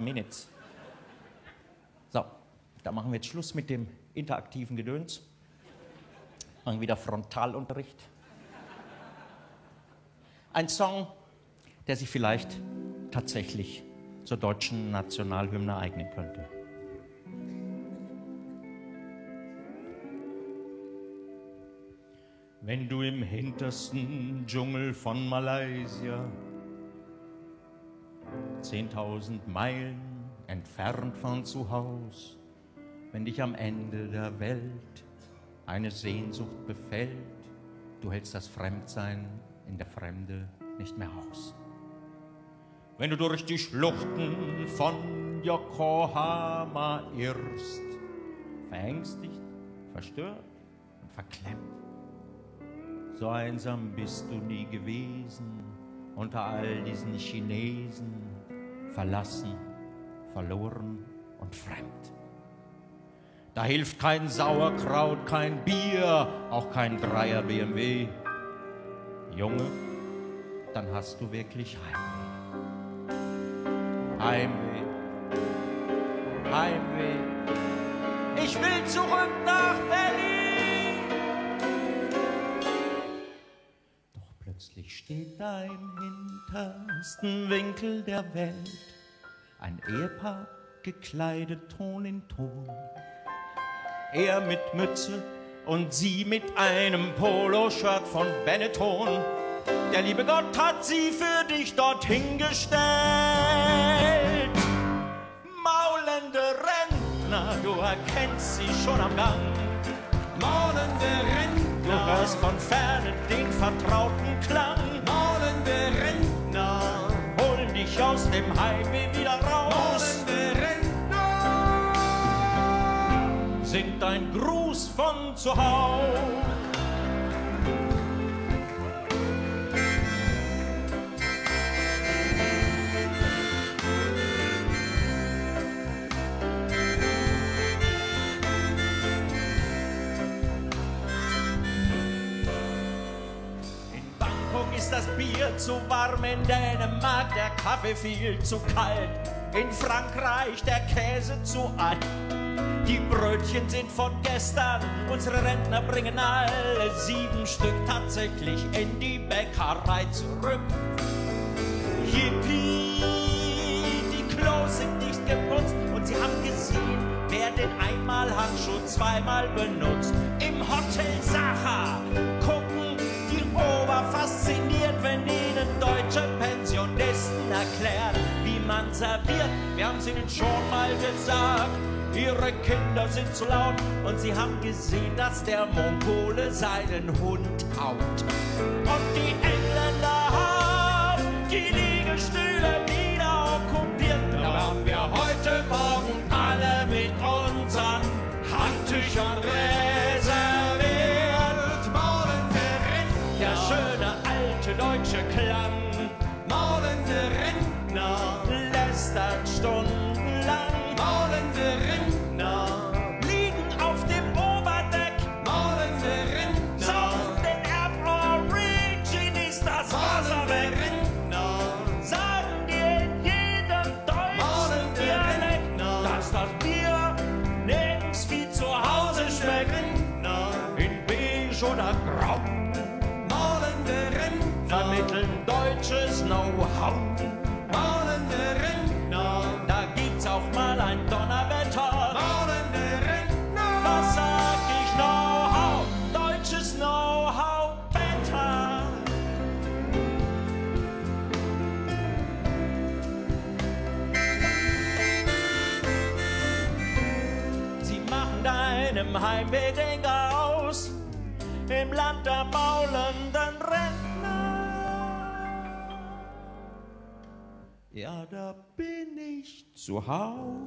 Minutes. So, da machen wir jetzt Schluss mit dem interaktiven Gedöns. Machen wieder Frontalunterricht. Ein Song, der sich vielleicht tatsächlich zur deutschen Nationalhymne eignen könnte. Wenn du im hintersten Dschungel von Malaysia, zehntausend Meilen entfernt von zu Haus, wenn dich am Ende der Welt eine Sehnsucht befällt, du hältst das Fremdsein in der Fremde nicht mehr aus. Wenn du durch die Schluchten von Yokohama irrst, verängstigt, verstört und verklemmt, so einsam bist du nie gewesen unter all diesen Chinesen, verlassen, verloren und fremd. Da hilft kein Sauerkraut, kein Bier, auch kein Dreier BMW. Junge, dann hast du wirklich Heimweh. Heimweh, Heimweh. Steht da im hintersten Winkel der Welt ein Ehepaar gekleidet Ton in Ton er mit Mütze und sie mit einem Poloshirt von Benetton. Der liebe Gott hat sie für dich dorthin gestellt. Maulende Rentner, du erkennst sie schon am Gang. Maulende Rentner, du hörst von ferne den vertrauten Klang. Maulende Rentner, holen dich aus dem Heimweh wieder raus. Maulende Rentner, singt ein Gruß von zu Haus. Ist das Bier zu warm, in Dänemark der Kaffee viel zu kalt, in Frankreich der Käse zu alt. Die Brötchen sind von gestern, unsere Rentner bringen alle sieben Stück tatsächlich in die Bäckerei zurück. Yippie, die Klos sind nicht geputzt und sie haben gesehen, wer den einmal Handschuh zweimal benutzt. Im Hotel Sacha gesagt. Ihre Kinder sind zu laut und sie haben gesehen, dass der Mongole seinen Hund haut. Und die Engländer haben die Liegestühle wieder okkupiert. Da waren wir heute Morgen alle mit unseren Handtüchern reserviert. Maulende Rentner, der schöne alte deutsche Klang. Maulende Rentner, lästert stundenlang. Beige oder grau. Maulende Rentner vermitteln deutsches Know-how. Maulende Rentner, da gibt's auch mal ein Donnerwetter. Maulende Rentner, was sag ich Know-how? Deutsches Know-how, better. Sie machen deinem Heimweh den aus im Land der maulenden Rentner. Ja, da bin ich zu Haus.